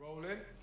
Rolling.